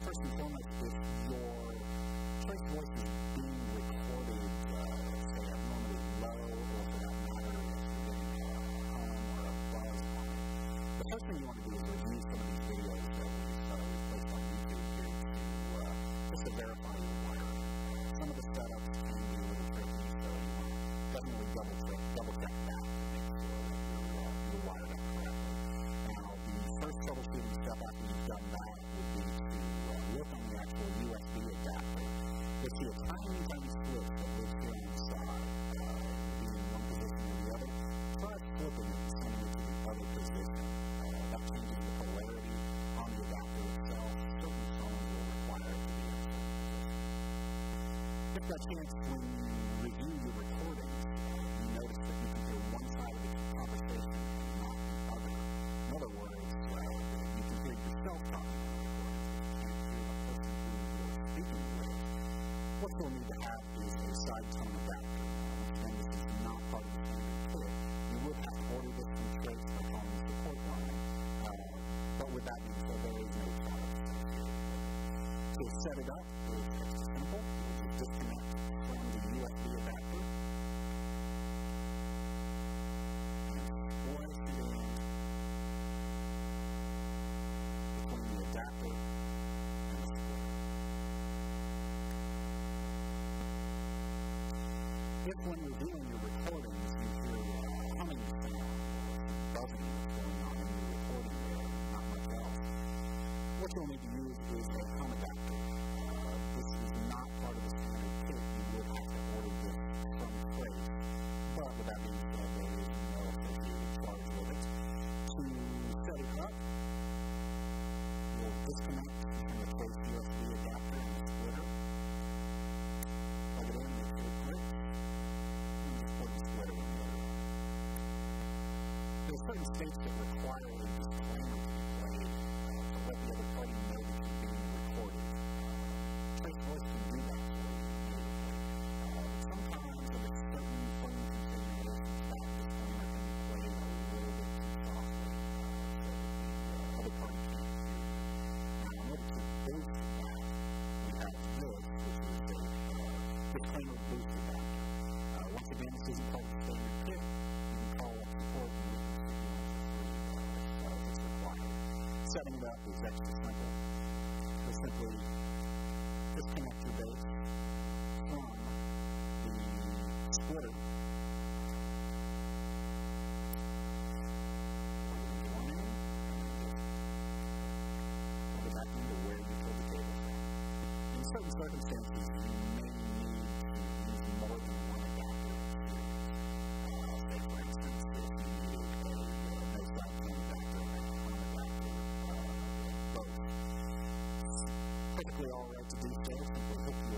first and foremost, if your choice voice is being recorded, uh, say abnormally low, or for that matter, if you're getting a hum or a buzz on it, the first thing you want to You'll a tiny, tiny switch that lives here on the side. Uh, it'll in one position or the other. Try flipping it and sending it to the other position. Uh, that changes the polarity on the adapter itself. Certain phones will require it to be in a certain position. If by chance, when you review your recordings, uh, you notice that you can hear one side of the conversation and not the other. In other words, uh, you can hear yourself talking on the recordings, but you can't hear the person who you're speaking with. You'll need to have is a side tone adapter. Again, this is not part of the standard kit. You would have to order this from Trace by calling the support line. Uh, but with that being said, there is no charge associated with it. To set it up is extra simple. You would just disconnect from the USB adapter and splice it in between the adapter and the splitter. If when you're doing your recordings you hear humming sound buzzing that's going on in your recording there not much else, what you'll need to use is a hum adapter. Uh, this is not part of the standard kit. You would have to order this from Trace. But with that being said, there is no associated charge with it. To set it up, you'll disconnect from the Trace USB adapter and the splitter. Plug it in, make sure it clicks, and just plug the splitter in the other one. There are certain states that require a disclaimer to be played uh, to let the other party know It up is extra simple. Just simply disconnect your base from the splitter. Back into where you pulled the cable. In certain circumstances, likely all right to do so.